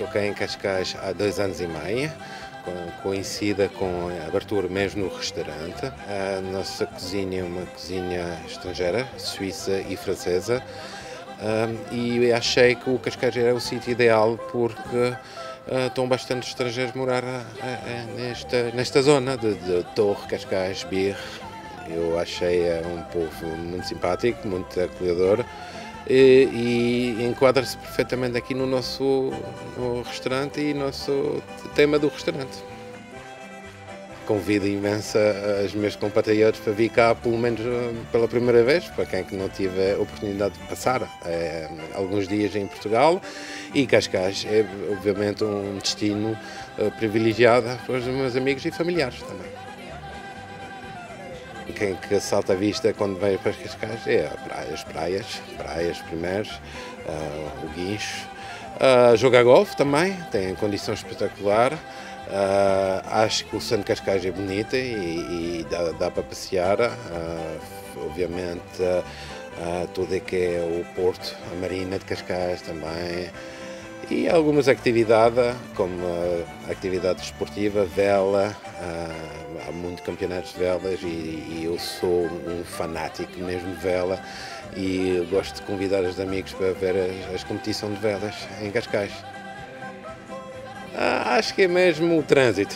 toquei em Cascais há dois anos e meio, coincida com a abertura mesmo no restaurante. A nossa cozinha é uma cozinha estrangeira, suíça e francesa, e achei que o Cascais era o sítio ideal porque Uh, estão bastante estrangeiros a morar uh, uh, nesta, nesta zona de, de Torre, Cascais, Birre. Eu achei um povo muito simpático, muito acolhedor e, e enquadra-se perfeitamente aqui no nosso no restaurante e nosso tema do restaurante. Convido imensa os meus compatriotas para vir cá, pelo menos pela primeira vez, para quem não tive a oportunidade de passar é, alguns dias em Portugal. E Cascais é, obviamente, um destino uh, privilegiado para os meus amigos e familiares também. Quem que salta a vista quando vem para Cascais é praias, praias, praias primeiros, uh, o guincho. Uh, jogar golfe também, tem condição espetacular. Uh, acho que o Santo Cascais é bonito e, e dá, dá, para passear. Uh, obviamente, uh, tudo que é o Porto, a Marina de Cascais também. E algumas atividades, como atividade esportiva, vela, há muitos campeonatos de velas e, e, eu sou um fanático mesmo de vela e gosto de convidar os amigos para ver as, as competições de velas em Cascais. Ah, acho que é mesmo o trânsito.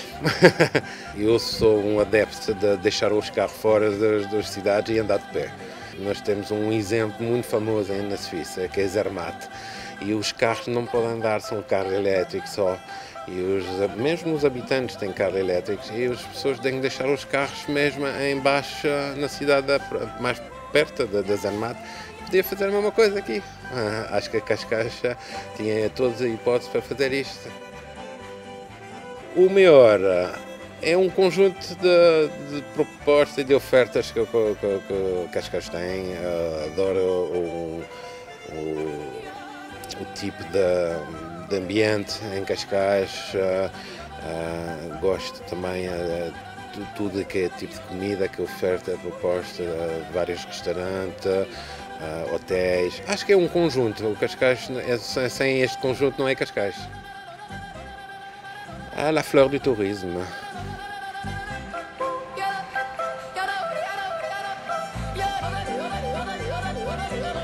Eu sou um adepto de deixar os carros fora das, das, cidades e andar de pé. Nós temos um exemplo muito famoso na Suíça, que é Zermatt. E os carros não podem andar, são carros elétricos só. E os, mesmo os habitantes têm carros elétricos e as pessoas têm que deixar os carros mesmo embaixo na cidade mais perto da, da Zermatt. Podia fazer a mesma coisa aqui. Ah, acho que a Cascais tinha todas as hipóteses para fazer isto. O maior é um conjunto de, de propostas e de ofertas que, que, que, que Cascais tem. Uh, adoro o, o, o, tipo de, de ambiente em Cascais, gosto também de tudo que é tipo de comida que oferta, proposta de vários restaurantes, hotéis. Acho que é um conjunto. O Cascais, sem este conjunto, não é Cascais. É a flor do turismo. Thank.